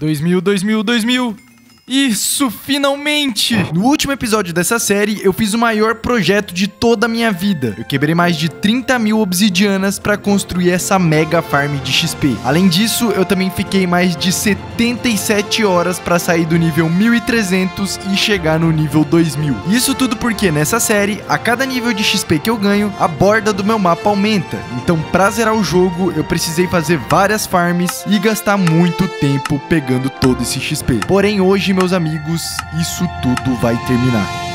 2000, 2000, 2000. Isso, finalmente! No último episódio dessa série, eu fiz o maior projeto de toda a minha vida. Eu quebrei mais de 30 mil obsidianas para construir essa mega farm de XP. Além disso, eu também fiquei mais de 77 horas para sair do nível 1300 e chegar no nível 2000. Isso tudo porque nessa série, a cada nível de XP que eu ganho, a borda do meu mapa aumenta. Então, pra zerar o jogo, eu precisei fazer várias farms e gastar muito tempo pegando todo esse XP. Porém, hoje meus amigos, isso tudo vai terminar.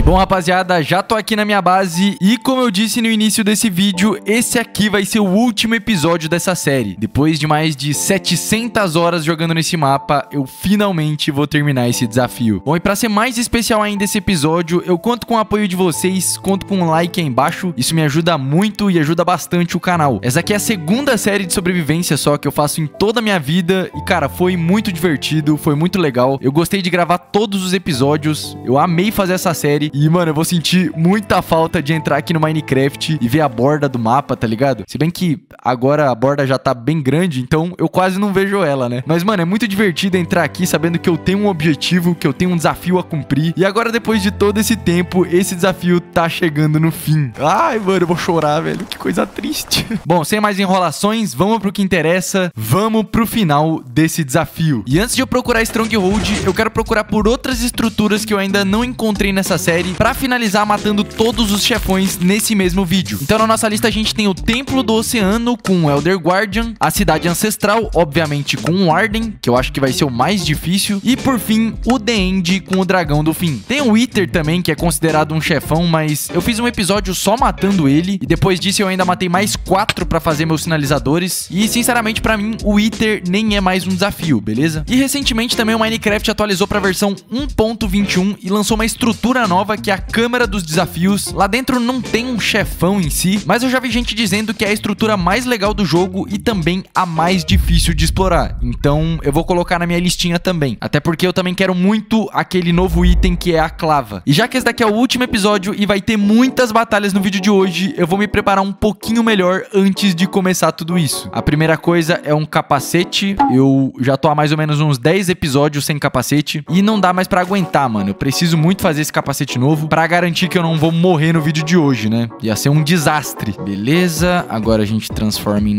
E bom, rapaziada, já tô aqui na minha base e como eu disse no início desse vídeo, esse aqui vai ser o último episódio dessa série. Depois de mais de 700 horas jogando nesse mapa, eu finalmente vou terminar esse desafio. Bom, e pra ser mais especial ainda esse episódio, eu conto com o apoio de vocês, conto com um like aí embaixo, isso me ajuda muito e ajuda bastante o canal. Essa aqui é a segunda série de sobrevivência só que eu faço em toda a minha vida e, cara, foi muito divertido, foi muito legal. Eu gostei de gravar todos os episódios, eu amei fazer essa série e, mano, eu vou sentir muita falta de entrar aqui no Minecraft e ver a borda do mapa, tá ligado? Se bem que agora a borda já tá bem grande, então eu quase não vejo ela, né? Mas, mano, é muito divertido entrar aqui sabendo que eu tenho um objetivo, que eu tenho um desafio a cumprir. E agora, depois de todo esse tempo, esse desafio tá chegando no fim. Ai, mano, eu vou chorar, velho. Que coisa triste. Bom, sem mais enrolações, vamos pro que interessa. Vamos pro final desse desafio. E antes de eu procurar Stronghold, eu quero procurar por outras estruturas que eu ainda não encontrei nessa série série para finalizar matando todos os chefões nesse mesmo vídeo. Então na nossa lista a gente tem o Templo do Oceano com o Elder Guardian, a Cidade Ancestral, obviamente com o Arden, que eu acho que vai ser o mais difícil, e por fim o The End com o Dragão do Fim. Tem o Wither também, que é considerado um chefão, mas eu fiz um episódio só matando ele, e depois disso eu ainda matei mais quatro para fazer meus sinalizadores, e sinceramente para mim o Wither nem é mais um desafio, beleza? E recentemente também o Minecraft atualizou para a versão 1.21 e lançou uma estrutura nova nova que a Câmara dos Desafios. Lá dentro não tem um chefão em si, mas eu já vi gente dizendo que é a estrutura mais legal do jogo e também a mais difícil de explorar. Então eu vou colocar na minha listinha também. Até porque eu também quero muito aquele novo item que é a clava. E já que esse daqui é o último episódio e vai ter muitas batalhas no vídeo de hoje, eu vou me preparar um pouquinho melhor antes de começar tudo isso. A primeira coisa é um capacete. Eu já tô há mais ou menos uns 10 episódios sem capacete e não dá mais para aguentar, mano. Eu preciso muito fazer esse capacete novo para garantir que eu não vou morrer no vídeo de hoje, né? Ia ser um desastre. Beleza, agora a gente transforma em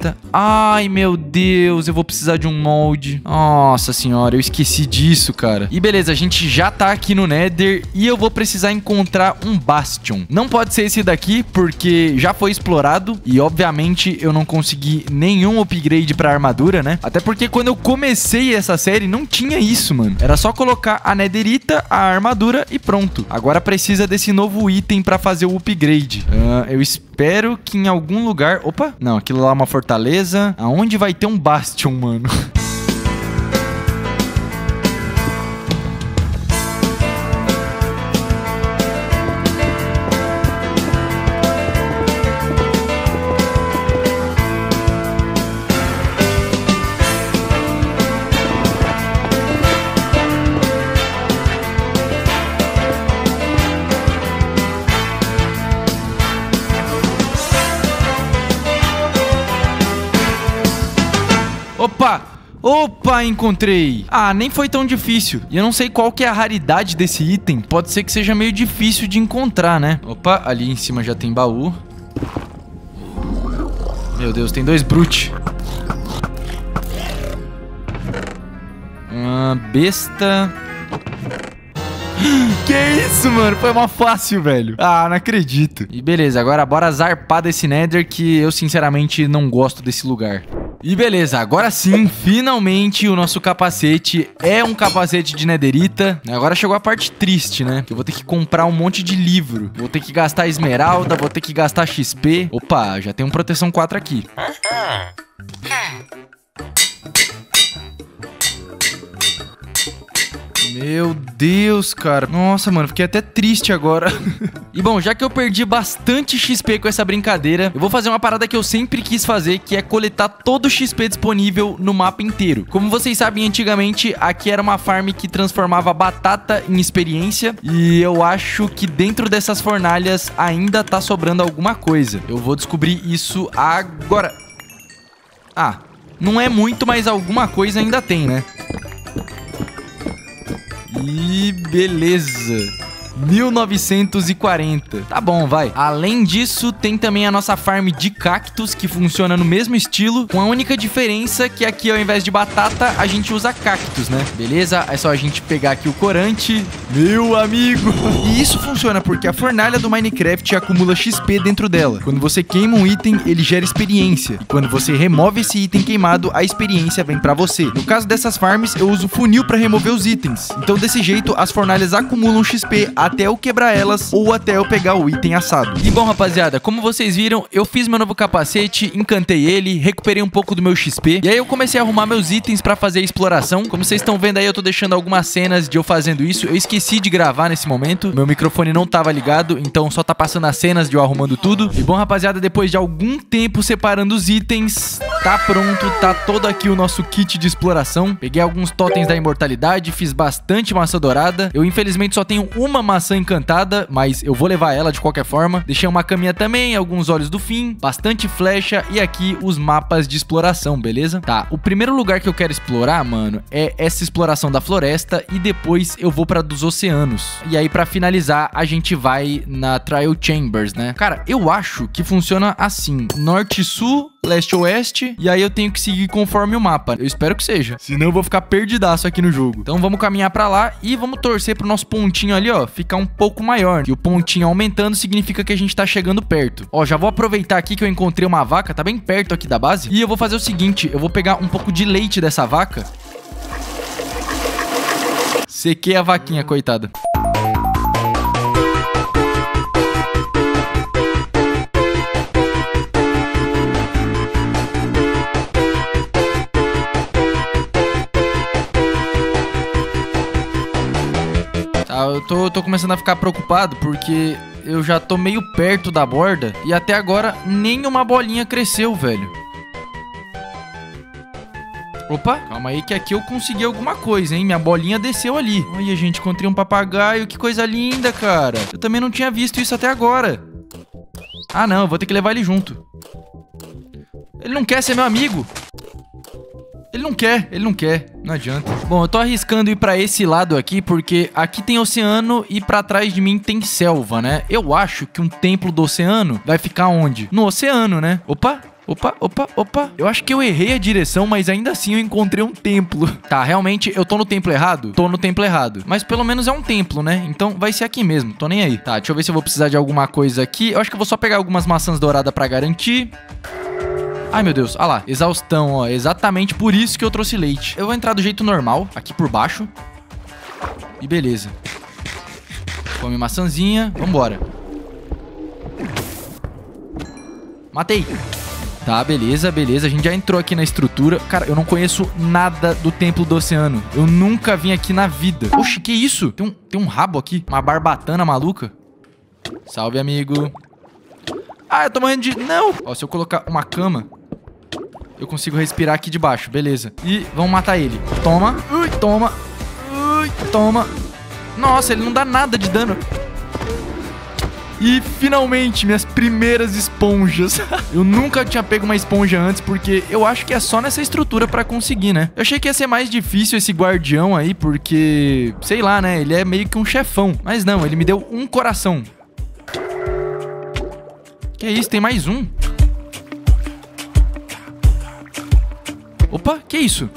nederita. Ai, meu Deus, eu vou precisar de um molde. Nossa senhora, eu esqueci disso, cara. E beleza, a gente já tá aqui no nether e eu vou precisar encontrar um bastion. Não pode ser esse daqui, porque já foi explorado e obviamente eu não consegui nenhum upgrade pra armadura, né? Até porque quando eu comecei essa série não tinha isso, mano. Era só colocar a nederita, a armadura e pronto. Agora precisa desse novo item para fazer o upgrade. Uh, eu espero que em algum lugar... Opa, não, aquilo lá é uma fortaleza. Aonde vai ter um Bastion, mano? Opa! Opa, encontrei! Ah, nem foi tão difícil. E eu não sei qual que é a raridade desse item. Pode ser que seja meio difícil de encontrar, né? Opa, ali em cima já tem baú. Meu Deus, tem dois brute. Uma besta. Que isso, mano? Foi uma fácil, velho. Ah, não acredito. E beleza, agora bora zarpar desse nether que eu sinceramente não gosto desse lugar. E beleza, agora sim, finalmente o nosso capacete é um capacete de nederita. Agora chegou a parte triste, né? Eu vou ter que comprar um monte de livro. Vou ter que gastar esmeralda, vou ter que gastar XP. Opa, já tem um proteção 4 aqui. Meu Deus, cara. Nossa, mano, fiquei até triste agora. e bom, já que eu perdi bastante XP com essa brincadeira, eu vou fazer uma parada que eu sempre quis fazer, que é coletar todo o XP disponível no mapa inteiro. Como vocês sabem, antigamente aqui era uma farm que transformava batata em experiência e eu acho que dentro dessas fornalhas ainda tá sobrando alguma coisa. Eu vou descobrir isso agora. Ah, Não é muito, mas alguma coisa ainda tem, né? E beleza. 1940. Tá bom, vai. Além disso, tem também a nossa farm de cactos, que funciona no mesmo estilo, com a única diferença que aqui, ao invés de batata, a gente usa cactos, né? Beleza? É só a gente pegar aqui o corante. Meu amigo! E isso funciona porque a fornalha do Minecraft acumula XP dentro dela. Quando você queima um item, ele gera experiência. E quando você remove esse item queimado, a experiência vem para você. No caso dessas farms, eu uso funil para remover os itens. Então, desse jeito, as fornalhas acumulam XP até eu quebrar elas ou até eu pegar o item assado. E bom, rapaziada, como vocês viram, eu fiz meu novo capacete, encantei ele, recuperei um pouco do meu XP. E aí eu comecei a arrumar meus itens pra fazer a exploração. Como vocês estão vendo aí, eu tô deixando algumas cenas de eu fazendo isso. Eu esqueci de gravar nesse momento. Meu microfone não tava ligado, então só tá passando as cenas de eu arrumando tudo. E bom, rapaziada, depois de algum tempo separando os itens, tá pronto, tá todo aqui o nosso kit de exploração. Peguei alguns totens da imortalidade, fiz bastante maçã dourada. Eu infelizmente só tenho uma maçã encantada, mas eu vou levar ela de qualquer forma. Deixei uma caminha também, alguns olhos do fim, bastante flecha e aqui os mapas de exploração, beleza? Tá, o primeiro lugar que eu quero explorar, mano, é essa exploração da floresta e depois eu vou para dos oceanos. E aí para finalizar, a gente vai na Trial Chambers, né? Cara, eu acho que funciona assim: norte-sul, leste-oeste, e aí eu tenho que seguir conforme o mapa. Eu espero que seja. Senão eu vou ficar perdidaço aqui no jogo. Então vamos caminhar para lá e vamos torcer pro nosso pontinho ali, ó, ficar um pouco maior. E o pontinho aumentando significa que a gente tá chegando perto. Ó, já vou aproveitar aqui que eu encontrei uma vaca, tá bem perto aqui da base. E eu vou fazer o seguinte, eu vou pegar um pouco de leite dessa vaca. Sequei a vaquinha, coitada. eu tô, tô começando a ficar preocupado porque eu já tô meio perto da borda e até agora nenhuma bolinha cresceu, velho. Opa, calma aí que aqui eu consegui alguma coisa, hein? Minha bolinha desceu ali. Olha, gente, encontrei um papagaio. Que coisa linda, cara. Eu também não tinha visto isso até agora. Ah, não. Eu vou ter que levar ele junto. Ele não quer ser meu amigo. Ele não quer, ele não quer, não adianta. Bom, eu tô arriscando ir pra esse lado aqui, porque aqui tem oceano e pra trás de mim tem selva, né? Eu acho que um templo do oceano vai ficar onde? No oceano, né? Opa, Opa, opa, opa. Eu acho que eu errei a direção, mas ainda assim eu encontrei um templo. Tá, realmente eu tô no templo errado? Tô no templo errado. Mas pelo menos é um templo, né? Então vai ser aqui mesmo. Tô nem aí. Tá, deixa eu ver se eu vou precisar de alguma coisa aqui. Eu acho que eu vou só pegar algumas maçãs douradas pra garantir. Ai, meu Deus. Ah lá, exaustão, ó. Exatamente por isso que eu trouxe leite. Eu vou entrar do jeito normal, aqui por baixo. E beleza. Come maçãzinha. Vambora. Matei. Tá, beleza, beleza. A gente já entrou aqui na estrutura. Cara, eu não conheço nada do Templo do Oceano. Eu nunca vim aqui na vida. Oxe, que isso? Tem um, tem um rabo aqui. Uma barbatana maluca. Salve, amigo. Ah, eu tô morrendo de... Não! Ó, se eu colocar uma cama eu consigo respirar aqui de baixo, beleza. E vamos matar ele. Toma. Ui, toma. Ui, toma. Nossa, ele não dá nada de dano. E finalmente, minhas primeiras esponjas. eu nunca tinha pego uma esponja antes, porque eu acho que é só nessa estrutura pra conseguir, né? Eu achei que ia ser mais difícil esse guardião aí, porque... Sei lá, né? Ele é meio que um chefão. Mas não, ele me deu um coração. Que isso, tem mais um. Opa, que isso?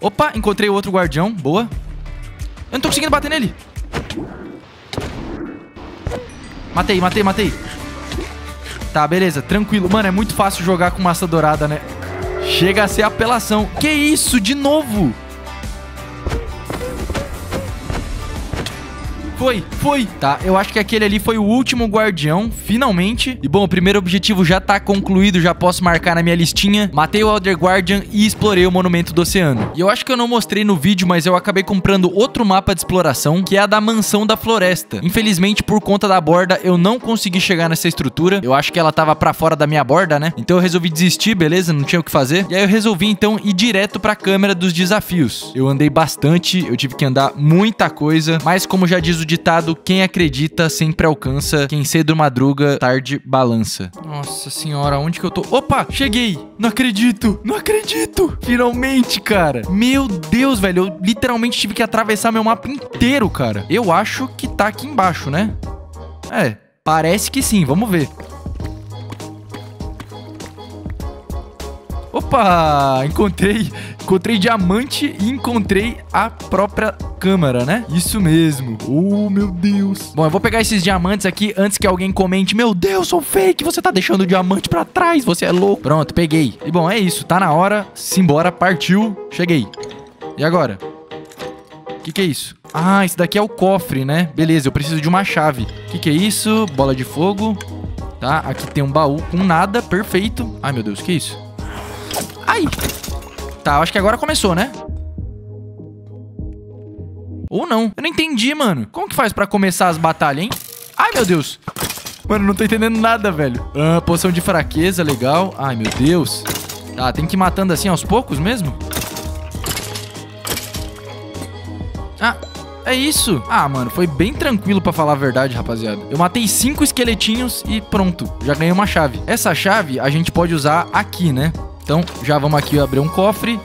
Opa, encontrei outro guardião. Boa. Eu não tô conseguindo bater nele. Matei, matei, matei. Tá, beleza, tranquilo. Mano, é muito fácil jogar com massa dourada, né? Chega a ser apelação. Que isso, de novo? Foi, foi. Tá, eu acho que aquele ali foi o último guardião, finalmente. E bom, o primeiro objetivo já tá concluído, já posso marcar na minha listinha. Matei o Elder Guardian e explorei o Monumento do Oceano. E eu acho que eu não mostrei no vídeo, mas eu acabei comprando outro mapa de exploração, que é a da Mansão da Floresta. Infelizmente, por conta da borda, eu não consegui chegar nessa estrutura. Eu acho que ela tava pra fora da minha borda, né? Então eu resolvi desistir, beleza? Não tinha o que fazer. E aí eu resolvi, então, ir direto pra câmera dos desafios. Eu andei bastante, eu tive que andar muita coisa, mas como já diz o ditado: quem acredita sempre alcança, quem cedo madruga, tarde balança. Nossa senhora, onde que eu tô? Opa, cheguei! Não acredito, não acredito! Finalmente, cara! Meu Deus, velho, eu literalmente tive que atravessar meu mapa inteiro, cara. Eu acho que tá aqui embaixo, né? É, parece que sim, vamos ver. Opa, encontrei, encontrei diamante e encontrei a própria câmara, né? Isso mesmo. Oh, meu Deus. Bom, eu vou pegar esses diamantes aqui antes que alguém comente: Meu Deus, sou fake, você tá deixando o diamante pra trás, você é louco. Pronto, peguei. E bom, é isso, tá na hora. Simbora, partiu. Cheguei. E agora? O que, que é isso? Ah, esse daqui é o cofre, né? Beleza, eu preciso de uma chave. O que, que é isso? Bola de fogo. Tá, aqui tem um baú com nada, perfeito. Ai, meu Deus, o que é isso? Ai! Tá, acho que agora começou, né? Ou não. Eu não entendi, mano. Como que faz pra começar as batalhas, hein? Ai, meu Deus. Mano, não tô entendendo nada, velho. Ah, poção de fraqueza, legal. Ai, meu Deus. Tá, tem que ir matando assim aos poucos mesmo? Ah, é isso. Ah, mano, foi bem tranquilo pra falar a verdade, rapaziada. Eu matei cinco esqueletinhos e pronto, já ganhei uma chave. Essa chave a gente pode usar aqui, né? Então, já vamos aqui abrir um cofre.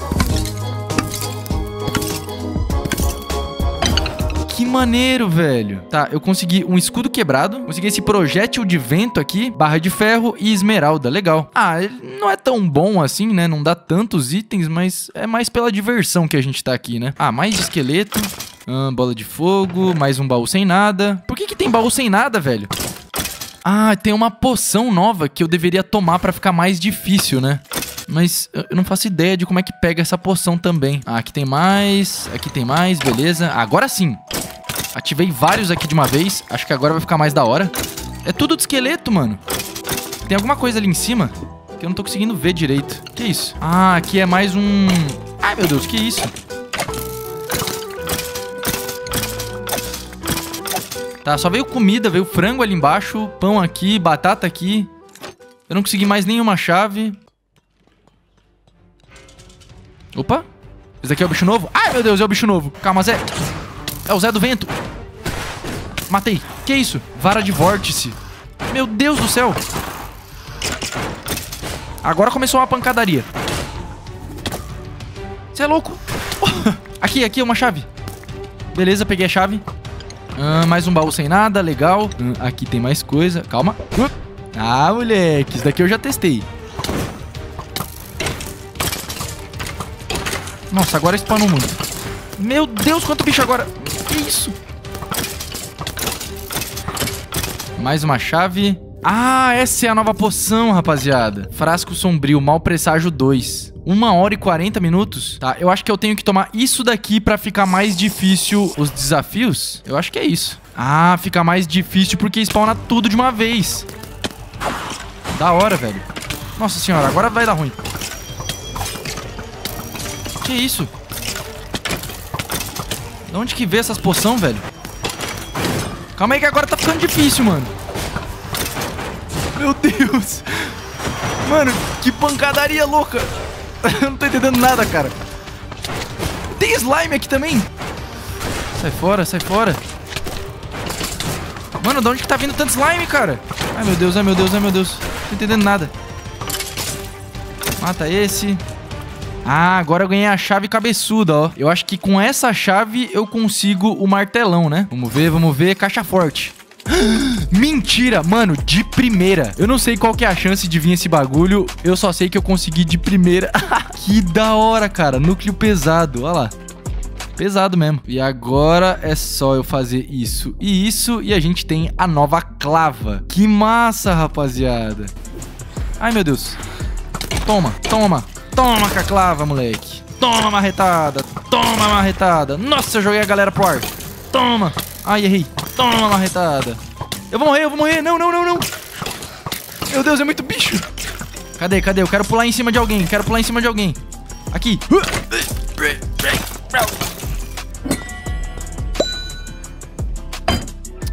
Que maneiro, velho. Tá, eu consegui um escudo quebrado, consegui esse projétil de vento aqui, barra de ferro e esmeralda. Legal. Ah, não é tão bom assim, né? Não dá tantos itens, mas é mais pela diversão que a gente tá aqui, né? Ah, mais esqueleto. Ah, bola de fogo, mais um baú sem nada. Por que que tem baú sem nada, velho? Ah, tem uma poção nova que eu deveria tomar pra ficar mais difícil, né? Mas eu não faço ideia de como é que pega essa poção também. Ah, aqui tem mais, aqui tem mais, beleza. Agora sim. Ativei vários aqui de uma vez. Acho que agora vai ficar mais da hora. É tudo de esqueleto, mano. Tem alguma coisa ali em cima que eu não tô conseguindo ver direito. Que isso? Ah, aqui é mais um... Ai, meu Deus, que isso? Tá, só veio comida, veio frango ali embaixo, pão aqui, batata aqui. Eu não consegui mais nenhuma chave. Opa. Esse daqui é o bicho novo? Ai, meu Deus, é o bicho novo. Calma, Zé. É o Zé do Vento. Matei. Que isso? Vara de vórtice. Meu Deus do céu. Agora começou uma pancadaria. Você é louco? aqui, aqui, uma chave. Beleza, peguei a chave. Ah, mais um baú sem nada, legal. Ah, aqui tem mais coisa. Calma. Ah, moleque, isso daqui eu já testei. Nossa, agora spawnou muito. Meu Deus, quanto bicho agora. Que isso? Mais uma chave. Ah, essa é a nova poção, rapaziada. Frasco sombrio, mal presságio 2. Uma hora e 40 minutos. Tá, eu acho que eu tenho que tomar isso daqui pra ficar mais difícil os desafios. Eu acho que é isso. Ah, fica mais difícil porque spawna tudo de uma vez. Da hora, velho. Nossa senhora, agora vai dar ruim. Que isso? De onde que vê essas poção, velho? Calma aí que agora tá ficando difícil, mano. Meu Deus. Mano, que pancadaria louca. Eu não tô entendendo nada, cara. Tem slime aqui também. Sai fora, sai fora. Mano, de onde que tá vindo tanto slime, cara? Ai, meu Deus, ai, meu Deus, ai, meu Deus. Não tô entendendo nada. Mata esse. Ah, agora eu ganhei a chave cabeçuda, ó. Eu acho que com essa chave eu consigo o martelão, né? Vamos ver, vamos ver. Caixa forte. Mentira, mano, de primeira. Eu não sei qual que é a chance de vir esse bagulho. Eu só sei que eu consegui de primeira. que da hora, cara. Núcleo pesado, olha lá. Pesado mesmo. E agora é só eu fazer isso e isso e a gente tem a nova clava. Que massa, rapaziada. Ai, meu Deus. Toma, toma. Toma, caclava, moleque. Toma, marretada. Toma, marretada. Nossa, eu joguei a galera pro ar. Toma. Ai, errei. Toma, marretada. Eu vou morrer, eu vou morrer. Não, não, não, não. Meu Deus, é muito bicho. Cadê, cadê? Eu quero pular em cima de alguém. Quero pular em cima de alguém. Aqui.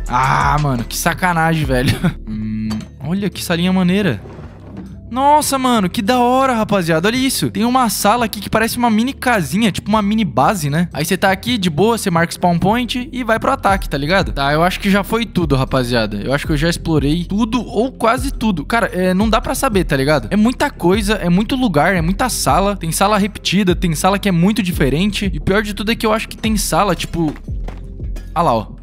Ah, mano, que sacanagem, velho. Hum, olha que salinha maneira. Nossa, mano, que da hora, rapaziada. Olha isso. Tem uma sala aqui que parece uma mini casinha, tipo uma mini base, né? Aí você tá aqui de boa, você marca spawn point e vai pro ataque, tá ligado? Tá, eu acho que já foi tudo, rapaziada. Eu acho que eu já explorei tudo ou quase tudo. Cara, é, não dá pra saber, tá ligado? É muita coisa, é muito lugar, é muita sala. Tem sala repetida, tem sala que é muito diferente. E o pior de tudo é que eu acho que tem sala, tipo... Ah lá, ó.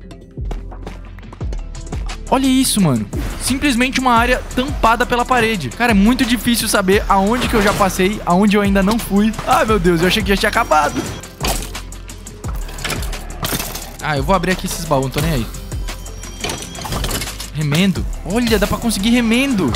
Olha isso, mano. Simplesmente uma área tampada pela parede. Cara, é muito difícil saber aonde que eu já passei, aonde eu ainda não fui. Ai, meu Deus, eu achei que já tinha acabado. Ah, eu vou abrir aqui esses baús, não tô nem aí. Remendo. Olha, dá pra conseguir remendo.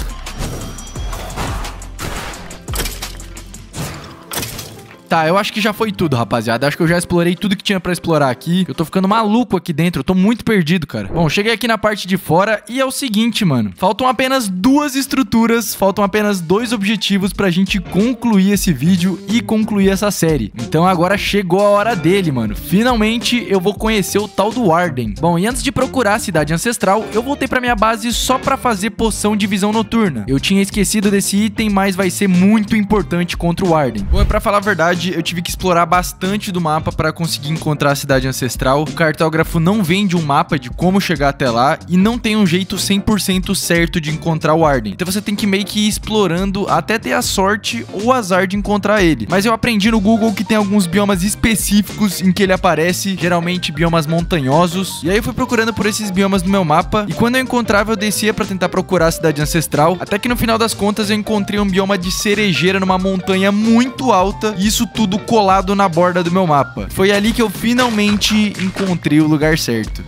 Tá, eu acho que já foi tudo, rapaziada. Acho que eu já explorei tudo que tinha pra explorar aqui. Eu tô ficando maluco aqui dentro. Eu tô muito perdido, cara. Bom, cheguei aqui na parte de fora e é o seguinte, mano. Faltam apenas duas estruturas, faltam apenas dois objetivos pra gente concluir esse vídeo e concluir essa série. Então agora chegou a hora dele, mano. Finalmente eu vou conhecer o tal do Warden. Bom, e antes de procurar a cidade ancestral, eu voltei pra minha base só pra fazer poção de visão noturna. Eu tinha esquecido desse item, mas vai ser muito importante contra o Warden. Bom, e pra falar a verdade, verdade, eu tive que explorar bastante do mapa para conseguir encontrar a cidade ancestral. O cartógrafo não vende um mapa de como chegar até lá e não tem um jeito 100% certo de encontrar o Arden. Então você tem que meio que ir explorando até ter a sorte ou azar de encontrar ele. Mas eu aprendi no Google que tem alguns biomas específicos em que ele aparece, geralmente biomas montanhosos. E aí eu fui procurando por esses biomas no meu mapa e quando eu encontrava eu descia para tentar procurar a cidade ancestral, até que no final das contas eu encontrei um bioma de cerejeira numa montanha muito alta e isso tudo colado na borda do meu mapa. Foi ali que eu finalmente encontrei o lugar certo.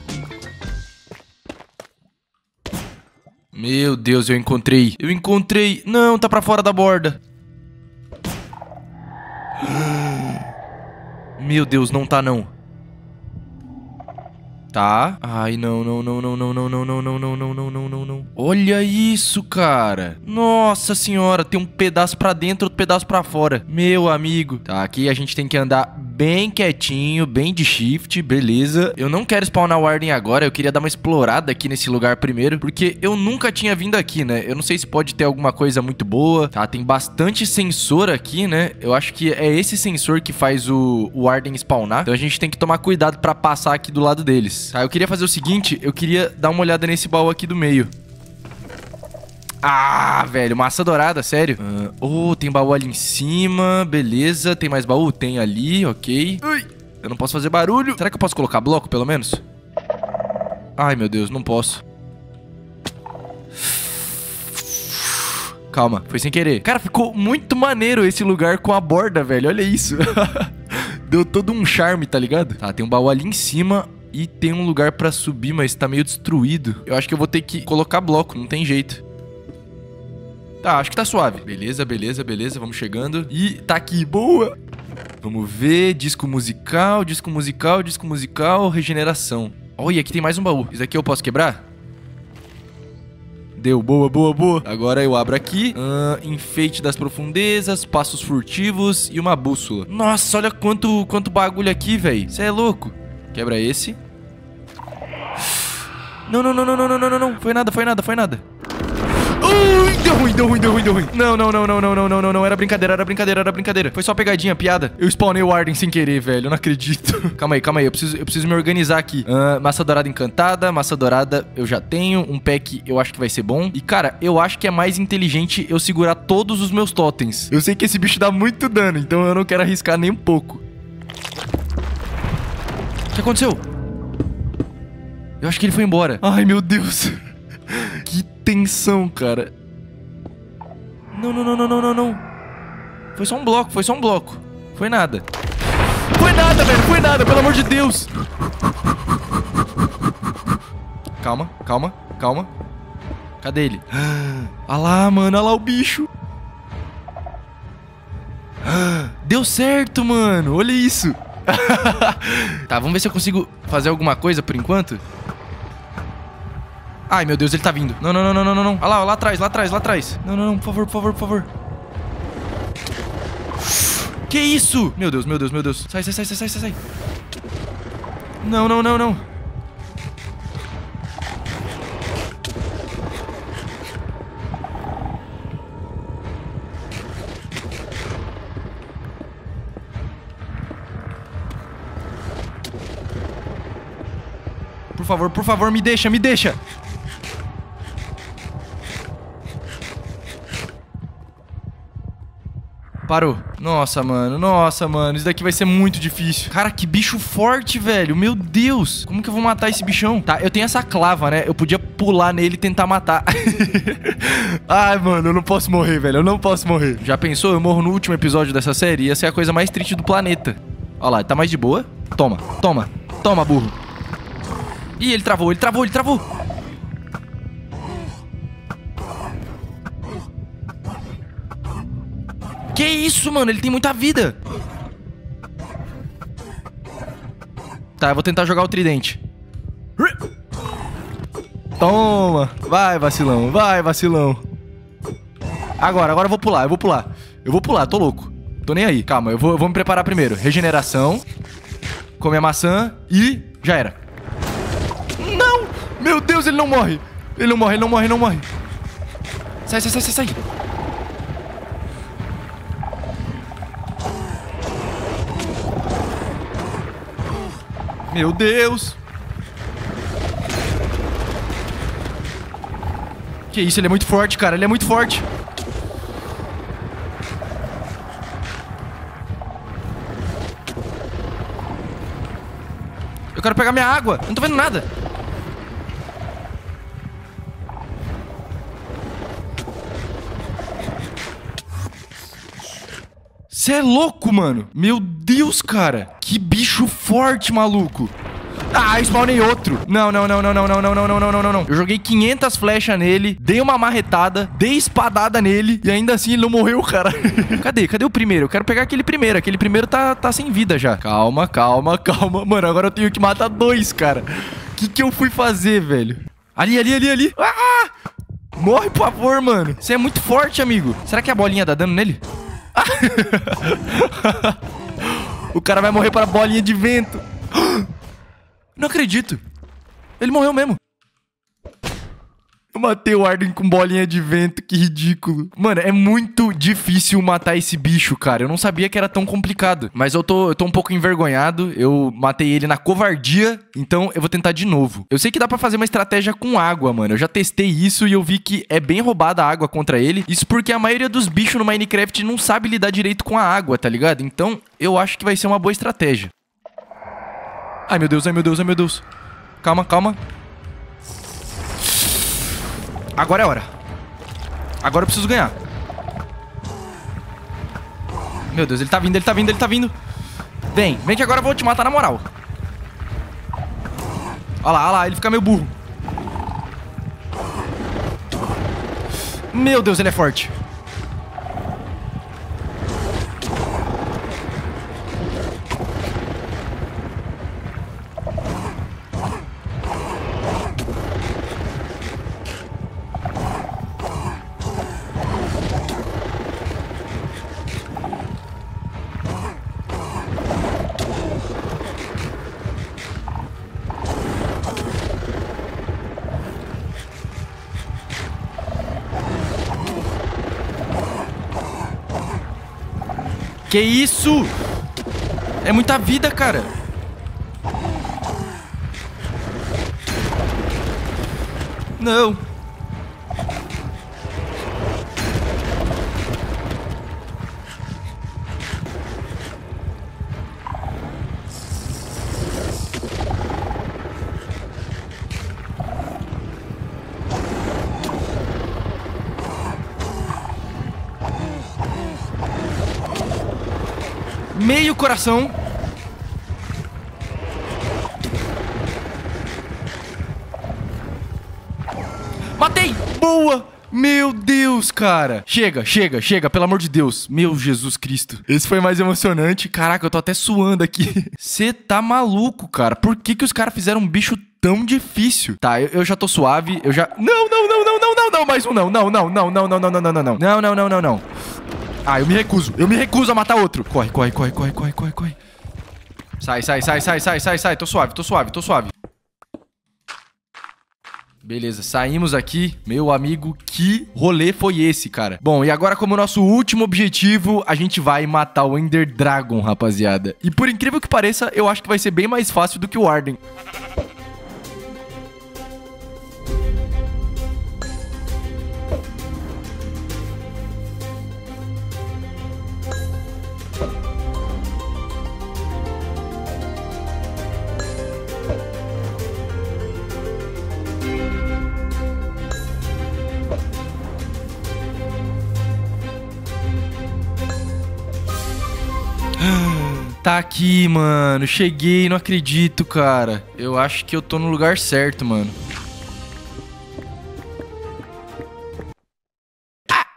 Meu Deus, eu encontrei. Eu encontrei. Não, tá pra fora da borda. Meu Deus, não tá não. Tá. Ai, não, não, não, não, não, não, não, não, não, não, não, não, não, não, não. Olha isso, cara. Nossa senhora, tem um pedaço pra dentro, outro pedaço pra fora. Meu amigo. Tá, aqui a gente tem que andar bem quietinho, bem de shift, beleza. Eu não quero spawnar o Arden agora, eu queria dar uma explorada aqui nesse lugar primeiro, porque eu nunca tinha vindo aqui, né? Eu não sei se pode ter alguma coisa muito boa, tá? Tem bastante sensor aqui, né? Eu acho que é esse sensor que faz o, o Arden spawnar, então a gente tem que tomar cuidado pra passar aqui do lado deles. Tá, eu queria fazer o seguinte, eu queria dar uma olhada nesse baú aqui do meio. Ah, velho, massa dourada, sério. Uh, oh, tem baú ali em cima, beleza. Tem mais baú? Tem ali, ok. Ui, eu não posso fazer barulho. Será que eu posso colocar bloco, pelo menos? Ai, meu Deus, não posso. Calma, foi sem querer. Cara, ficou muito maneiro esse lugar com a borda, velho. Olha isso. Deu todo um charme, tá ligado? Tá, tem um baú ali em cima. E tem um lugar pra subir, mas tá meio destruído. Eu acho que eu vou ter que colocar bloco, não tem jeito. Tá, acho que tá suave. Beleza, beleza, beleza, vamos chegando. E tá aqui, boa! Vamos ver, disco musical, disco musical, disco musical, regeneração. Olha, aqui tem mais um baú. Isso aqui eu posso quebrar? Deu, boa, boa, boa. Agora eu abro aqui. Uh, enfeite das profundezas, passos furtivos e uma bússola. Nossa, olha quanto, quanto bagulho aqui, velho. Você é louco. Quebra esse. Não, não, não, não, não, não, não, não. Foi nada, foi nada, foi nada. Ui, deu ruim, deu ruim, deu ruim, deu ruim. Não, não, não, não, não, não, não, não, não. Era brincadeira, era brincadeira, era brincadeira. Foi só pegadinha, piada. Eu spawnei o Arden sem querer, velho. Eu não acredito. calma aí, calma aí. Eu preciso, eu preciso me organizar aqui. Uh, massa dourada encantada. Massa dourada eu já tenho. Um pack eu acho que vai ser bom. E, cara, eu acho que é mais inteligente eu segurar todos os meus totens. Eu sei que esse bicho dá muito dano, então eu não quero arriscar nem um pouco. O que aconteceu? Eu acho que ele foi embora. Ai, meu Deus. que tensão, cara. Não, não, não, não, não, não, não. Foi só um bloco, foi só um bloco. Foi nada. Foi nada, velho, foi nada, pelo amor de Deus. Calma, calma, calma. Cadê ele? Ah lá, mano, olha lá o bicho. Deu certo, mano. Olha isso. tá, vamos ver se eu consigo fazer alguma coisa por enquanto. Ai, meu Deus, ele tá vindo. Não, não, não, não, não, não. Olha lá, lá atrás, lá atrás, lá atrás. Não, não, não, por favor, por favor, por favor. Que isso? Meu Deus, meu Deus, meu Deus. Sai, sai, sai, sai, sai, sai. Não, não, não, não. Por favor, por favor, me deixa, me deixa. Parou. Nossa, mano. Nossa, mano. Isso daqui vai ser muito difícil. Cara, que bicho forte, velho. Meu Deus. Como que eu vou matar esse bichão? Tá, eu tenho essa clava, né? Eu podia pular nele e tentar matar. Ai, mano, eu não posso morrer, velho. Eu não posso morrer. Já pensou? Eu morro no último episódio dessa série. Ia ser a coisa mais triste do planeta. Olha lá, tá mais de boa. Toma, toma. Toma, burro. Ih, ele travou, ele travou, ele travou. Que isso, mano? Ele tem muita vida. Tá, eu vou tentar jogar o tridente. Toma. Vai, vacilão. Vai, vacilão. Agora, agora eu vou pular, eu vou pular. Eu vou pular, tô louco. Tô nem aí. Calma, eu vou, eu vou me preparar primeiro. Regeneração. Comer a maçã e... Já era. Não! Meu Deus, ele não morre. Ele não morre, ele não morre, ele não morre. Sai, sai, sai, sai, sai. Meu Deus! Que isso, ele é muito forte, cara. Ele é muito forte. Eu quero pegar minha água. Eu não tô vendo nada. Você é louco, mano. Meu Deus, cara. Que bicho forte, maluco. Ah, spawnei outro. Não, não, não, não, não, não, não, não, não, não, não. Eu joguei 500 flechas nele, dei uma marretada, dei espadada nele e ainda assim ele não morreu, cara. Cadê? Cadê o primeiro? Eu quero pegar aquele primeiro. Aquele primeiro tá, tá sem vida já. Calma, calma, calma. Mano, agora eu tenho que matar dois, cara. O que que eu fui fazer, velho? Ali, ali, ali, ali. Ah! Morre, por favor, mano. Você é muito forte, amigo. Será que a bolinha dá dano nele? o cara vai morrer para bolinha de vento. Não acredito. Ele morreu mesmo. Matei o Arden com bolinha de vento, que ridículo. Mano, é muito difícil matar esse bicho, cara. Eu não sabia que era tão complicado. Mas eu tô, eu tô um pouco envergonhado. Eu matei ele na covardia, então eu vou tentar de novo. Eu sei que dá pra fazer uma estratégia com água, mano. Eu já testei isso e eu vi que é bem roubada a água contra ele. Isso porque a maioria dos bichos no Minecraft não sabe lidar direito com a água, tá ligado? Então eu acho que vai ser uma boa estratégia. Ai, meu Deus, ai, meu Deus, ai, meu Deus. Calma, calma. Agora é a hora. Agora eu preciso ganhar. Meu Deus, ele tá vindo, ele tá vindo, ele tá vindo. Vem, vem que agora eu vou te matar na moral. Olha lá, olha lá, ele fica meio burro. Meu Deus, ele é forte. Que isso? É muita vida, cara. Não. Coração. Matei! Boa! Meu Deus, cara. Chega, chega, chega, pelo amor de Deus. Meu Jesus Cristo. Esse foi mais emocionante. Caraca, eu tô até suando aqui. Você tá maluco, cara. Por que, que os caras fizeram um bicho tão difícil? Tá, eu, eu, já tô suave. Eu já... Não, não, não, não, não, não, não. Mais um não. Não, não, não, não, não, não, não, não, não, não. Não, não, não, não, não. Ah, eu me recuso. Eu me recuso a matar outro. Corre, corre, corre, corre, corre, corre, corre. Sai, sai, sai, sai, sai, sai, sai. Tô suave, tô suave, tô suave. Beleza, saímos aqui. Meu amigo, que rolê foi esse, cara? Bom, e agora como nosso último objetivo, a gente vai matar o Ender Dragon, rapaziada. E por incrível que pareça, eu acho que vai ser bem mais fácil do que o Arden. Tá aqui, mano. Cheguei, não acredito, cara. Eu acho que eu tô no lugar certo, mano. Ah!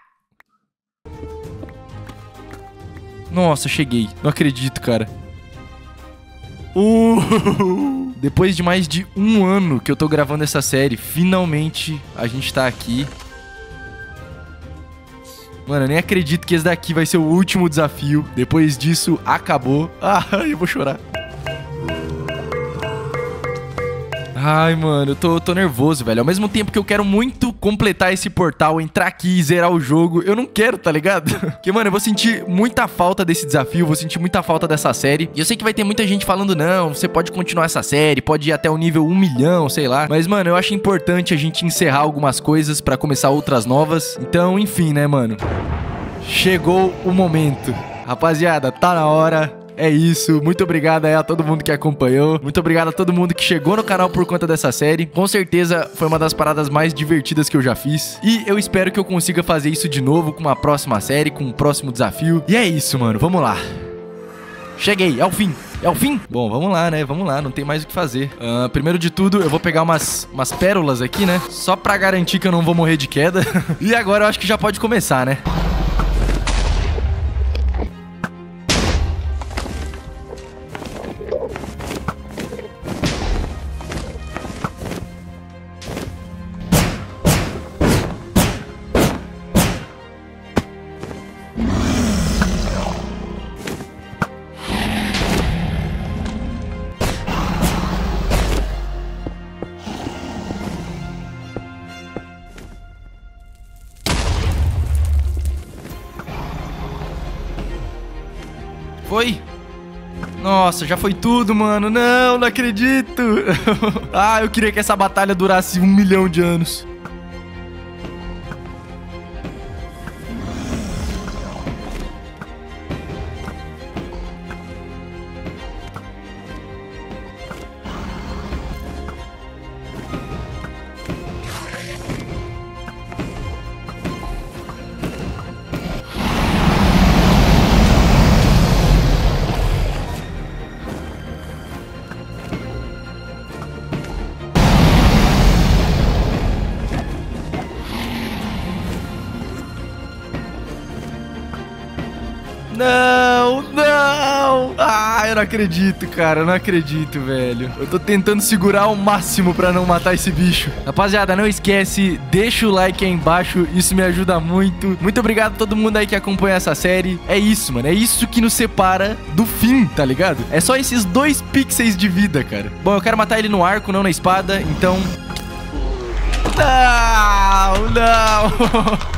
Nossa, cheguei. Não acredito, cara. Uh! Depois de mais de um ano que eu tô gravando essa série, finalmente a gente tá aqui. Mano, eu nem acredito que esse daqui vai ser o último desafio. Depois disso, acabou. Ah, eu vou chorar. Ai, mano, eu tô, tô nervoso, velho. Ao mesmo tempo que eu quero muito completar esse portal, entrar aqui e zerar o jogo, eu não quero, tá ligado? Porque, mano, eu vou sentir muita falta desse desafio, vou sentir muita falta dessa série. E eu sei que vai ter muita gente falando, não, você pode continuar essa série, pode ir até o nível 1 milhão, sei lá. Mas, mano, eu acho importante a gente encerrar algumas coisas pra começar outras novas. Então, enfim, né, mano? Chegou o momento. Rapaziada, tá na hora. É isso. Muito obrigado aí a todo mundo que acompanhou. Muito obrigado a todo mundo que chegou no canal por conta dessa série. Com certeza foi uma das paradas mais divertidas que eu já fiz. E eu espero que eu consiga fazer isso de novo com uma próxima série, com um próximo desafio. E é isso, mano. Vamos lá. Cheguei, é o fim. É o fim? Bom, vamos lá, né? Vamos lá, não tem mais o que fazer. Uh, primeiro de tudo, eu vou pegar umas, umas pérolas aqui, né? Só pra garantir que eu não vou morrer de queda. e agora eu acho que já pode começar, né? Nossa, já foi tudo, mano. Não, não acredito. ah, eu queria que essa batalha durasse um milhão de anos. Não acredito, cara. Eu não acredito, velho. Eu tô tentando segurar ao máximo pra não matar esse bicho. Rapaziada, não esquece, deixa o like aí embaixo. Isso me ajuda muito. Muito obrigado a todo mundo aí que acompanha essa série. É isso, mano. É isso que nos separa do fim, tá ligado? É só esses dois pixels de vida, cara. Bom, eu quero matar ele no arco, não na espada. Então... Não, não!